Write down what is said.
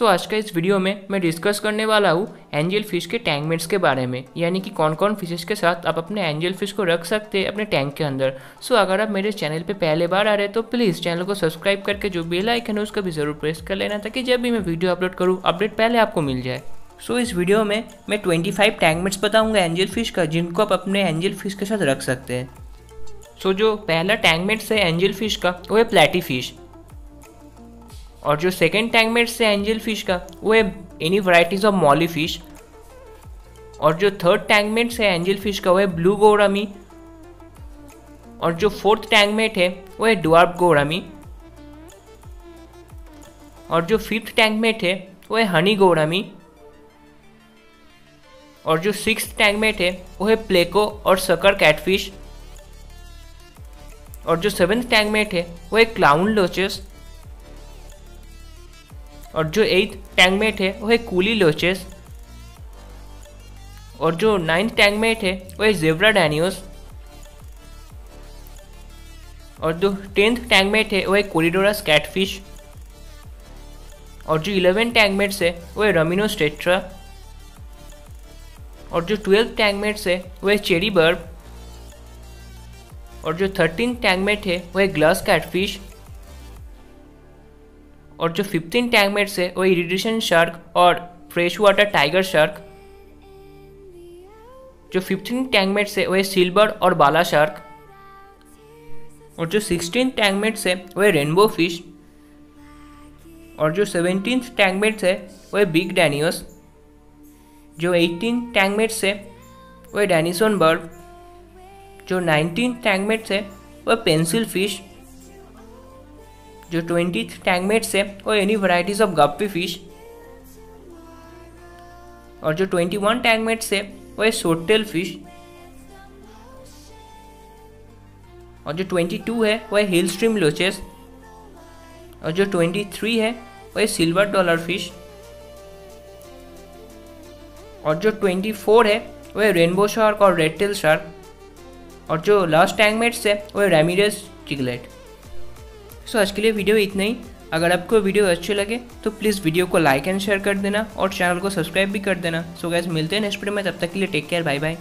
सो आज का इस वीडियो में मैं डिस्कस करने वाला हूँ एंजल फ़िश के टैंकमेट्स के बारे में। यानी कि कौन कौन फिशेस के साथ आप अपने एंजल फ़िश को रख सकते हैं अपने टैंक के अंदर। सो अगर आप मेरे चैनल पे पहले बार आ रहे हैं तो प्लीज़ चैनल को सब्सक्राइब करके जो बेल आइकन है उसका भी ज़रूर प्रेस कर लेना ताकि जब भी मैं वीडियो अपलोड करूँ अपडेट पहले आपको मिल जाए। सो so, इस वीडियो में मैं 25 टैंकमेट्स बताऊँगा एंजल फ़िश का जिनको आप अपने एंजल फ़िश के साथ रख सकते हैं। सो so, जो पहला टैंकमेट्स है एंजल फ़िश का वो है प्लेटी फ़िश और जो सेकेंड टैंकमेट्स है एंजल फ़िश का, वो है any varieties of molly fish और जो थर्ड टैंकमेट्स है एंजल फ़िश का, वो है ब्लू गोरामी और जो फोर्थ टैंकमेट है, वो है डुआर्प गोरामी और जो फिफ्थ टैंकमेट है, वो है हनी गोरामी और जो सिक्स टैंकमेट है, वो है प्लेको और सकर कैटफिश और जो सेवेंथ टैंकमेट है, वो है क्लाउन लोचेस और जो एट्थ टैंकमेट है, वो है कूली लोचेस और जो नाइन्थ टैंकमेट है, वो है जेब्रा डैनियोस और जो टेंथ टैंकमेट है, वो है कोरिडोरस कैटफिश और जो इलेवन टैंकमेट्स है, वो है रमिनो स्टेट्रा और जो ट्वेल्थ टैंकमेट्स है, वो है चेरी बर्ब और जो थर्टीन टैंकमेट है, वो है ग्लास कैटफिश और जो फिफ्टीन टैंकमेट्स है, वो इरिडेशन शार्क और फ्रेश वाटर टाइगर शार्क जो फिफ्टीन टैंकमेट्स है, वो है सिल्वर और बाला शार्क और जो सिक्सटीन टैंकमेट्स है, वो है रेनबो फ़िश और जो सेवनटीन टैंकमेट्स है, वो है बिग डैनियस जो एटीन टैंकमेट्स है, वो है डैनिसन बर्ड जो नाइनटीन टैंकमेट्स है, वो है पेंसिल फ़िश जो ट्वेंटी टैंकमेट्स है वो any varieties of guppy fish और जो ट्वेंटी वन टैंकमेट्स है, वो है सोटेल फ़िश और जो ट्वेंटी टू है, वो है हिल स्ट्रीम लोचेस और जो ट्वेंटी थ्री है, वो है सिल्वर डॉलर फ़िश और जो ट्वेंटी फोर है, वो है रेनबो शार्क और रेड टेल शार्क और जो लास्ट टैंकमेट्स है, वो है रेमिडेस चिगलेट सो आज के लिए वीडियो इतना ही। अगर आपको वीडियो अच्छे लगे तो प्लीज़ वीडियो को लाइक एंड शेयर कर देना और चैनल को सब्सक्राइब भी कर देना। सो गैस मिलते हैं नेक्स्ट वीडियो में। तब तक के लिए टेक केयर बाय बाय